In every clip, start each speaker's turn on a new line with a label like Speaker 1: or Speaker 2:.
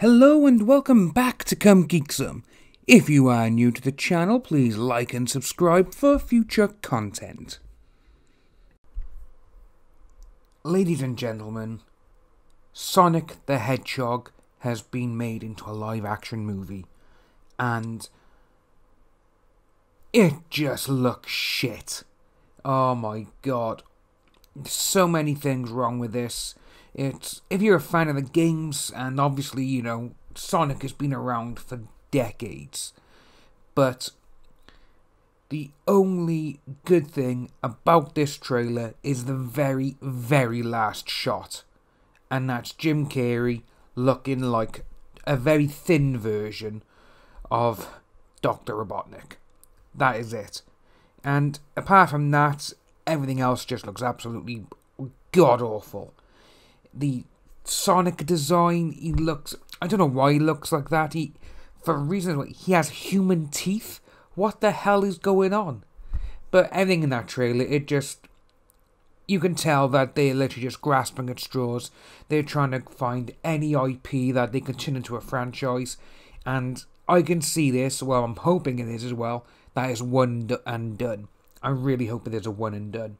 Speaker 1: Hello and welcome back to Come Geek Some. If you are new to the channel, please like and subscribe for future content. Ladies and gentlemen, Sonic the Hedgehog has been made into a live action movie, and it just looks shit. Oh my god. So many things wrong with this. It's if you're a fan of the games, and obviously, you know, Sonic has been around for decades. But the only good thing about this trailer is the very, very last shot. And that's Jim Carrey looking like a very thin version of Dr. Robotnik. That is it. And apart from that, everything else just looks absolutely god awful. The Sonic design, he looks. I don't know why he looks like that. He, for reasons, he has human teeth. What the hell is going on? But everything in that trailer, it just. You can tell that they're literally just grasping at straws. They're trying to find any IP that they can turn into a franchise. And I can see this, well, I'm hoping it is as well, that is one and done. I really hope it is a one and done.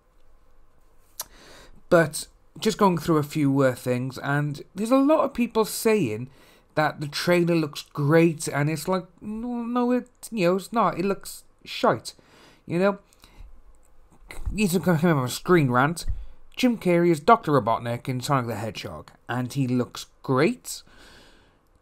Speaker 1: But just going through a few uh, things, and there's a lot of people saying that the trailer looks great, and it's like, no, no, it, you know, it's not. It looks shite, you know. He's going to come on a screen rant. Jim Carrey is Dr. Robotnik in Sonic the Hedgehog, and he looks great.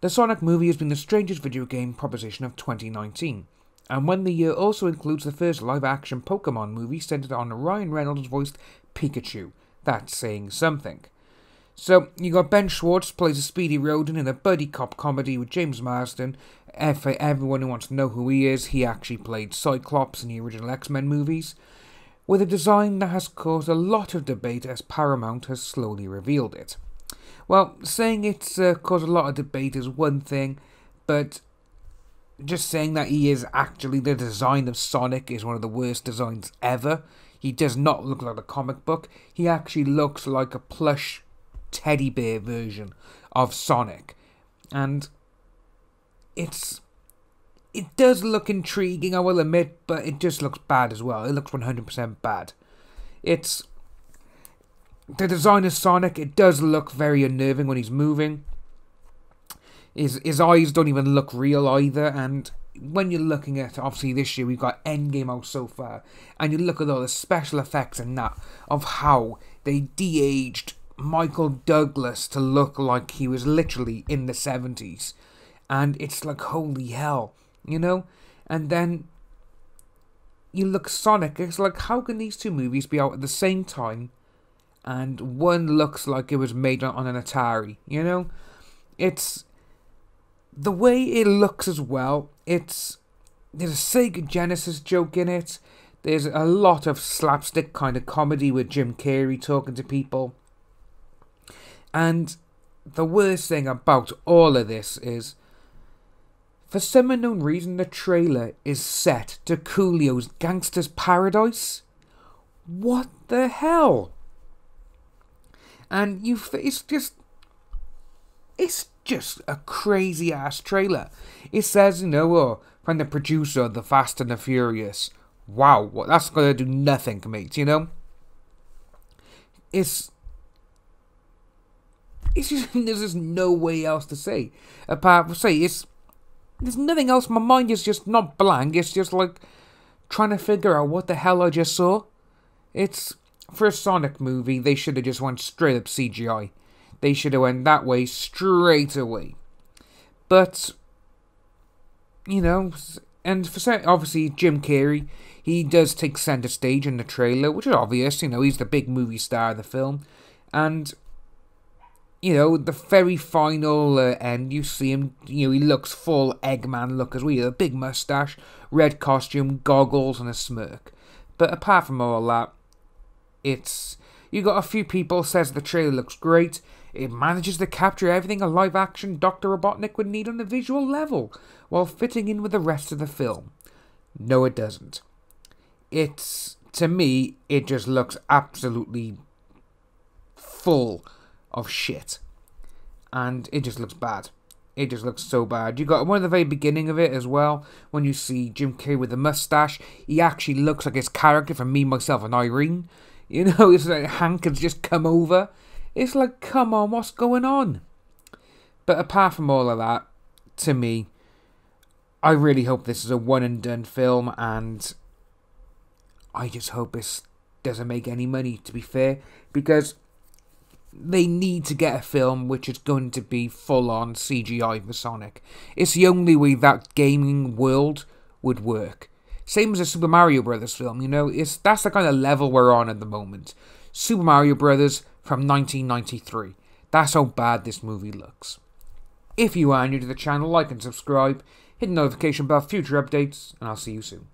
Speaker 1: The Sonic movie has been the strangest video game proposition of 2019, and when the year also includes the first live action Pokemon movie centered on Ryan Reynolds voiced Pikachu, that's saying something. So, you got Ben Schwartz plays a Speedy Rodent in a buddy cop comedy with James Marsden. For everyone who wants to know who he is, he actually played Cyclops in the original X Men movies, with a design that has caused a lot of debate as Paramount has slowly revealed it. Well, saying it's uh, caused a lot of debate is one thing, but just saying that he is actually the design of Sonic is one of the worst designs ever he does not look like a comic book. He actually looks like a plush teddy bear version of Sonic. And it's it does look intriguing, I will admit, but it just looks bad as well. It looks 100% bad. It's the design of Sonic, it does look very unnerving when he's moving. His his eyes don't even look real either, and when you're looking at obviously this year we've got Endgame out so far, and you look at all the special effects and that of how they de-aged Michael Douglas to look like he was literally in the seventies, and it's like holy hell, you know, and then you look Sonic, it's like how can these two movies be out at the same time, and one looks like it was made on an Atari, you know, it's the way it looks as well, it's there's a Sega Genesis joke in it. There's a lot of slapstick kind of comedy with Jim Carrey talking to people. And the worst thing about all of this is, for some unknown reason, the trailer is set to Coolio's Gangsta's Paradise. What the hell? And you, it's just, it's just a crazy ass trailer. It says, you know, oh, from the producer of The Fast and the Furious. Wow, well, that's gonna do nothing, mate, you know? It's. It's just, there's just no way else to say. Apart from, say, it's. There's nothing else. My mind is just not blank. It's just like trying to figure out what the hell I just saw. It's. For a Sonic movie, they should have just went straight up CGI. They should have went that way straight away. But, you know, and for obviously Jim Carrey, he does take center stage in the trailer, which is obvious. You know, he's the big movie star of the film, and you know the very final uh, end, you see him. You know, he looks full Eggman look as well. A big mustache, red costume, goggles, and a smirk. But apart from all that, it's you got a few people says the trailer looks great. It manages to capture everything a live action Dr. Robotnik would need on a visual level, while fitting in with the rest of the film. No, it doesn't. It's, to me, it just looks absolutely full of shit. And it just looks bad. It just looks so bad. You got one at the very beginning of it as well. When you see Jim Carrey with the mustache, he actually looks like his character from Me, Myself, and Irene. You know, it's like Hank has just come over. It's like, come on, what's going on? But apart from all of that, to me, I really hope this is a one and done film, and I just hope this doesn't make any money, to be fair, because they need to get a film which is going to be full on CGI for Sonic. It's the only way that gaming world would work. Same as a Super Mario Brothers film, you know, it's that's the kind of level we're on at the moment. Super Mario Brothers from 1993. That's how bad this movie looks. If you are new to the channel, like and subscribe, hit the notification bell for future updates, and I'll see you soon.